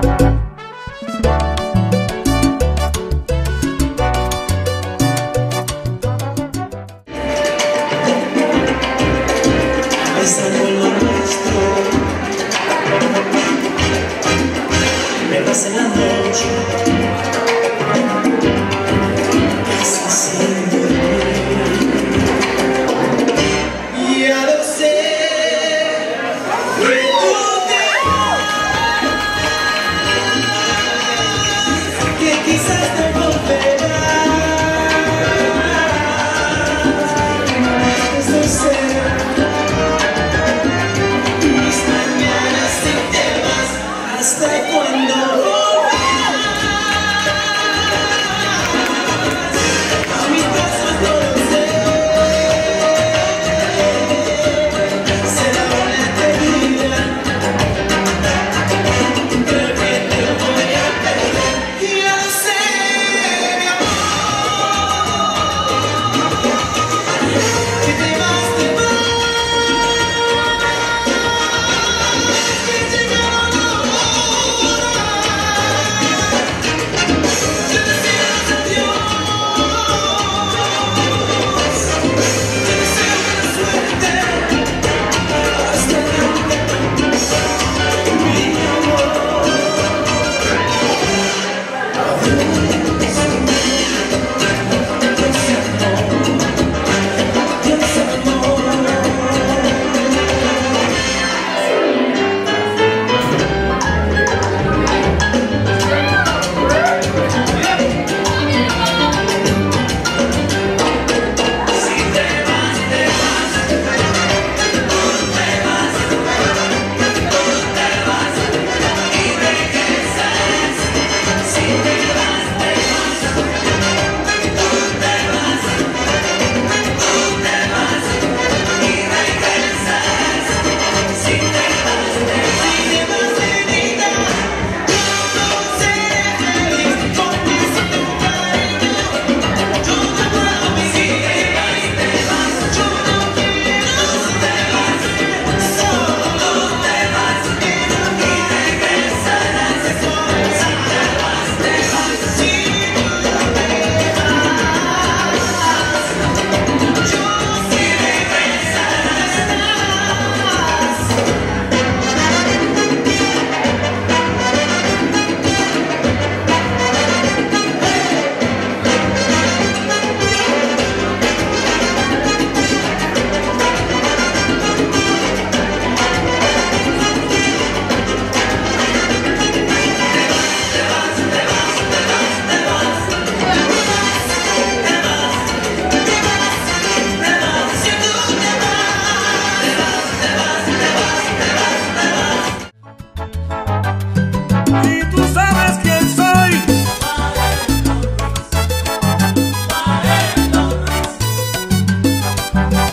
Pensando mis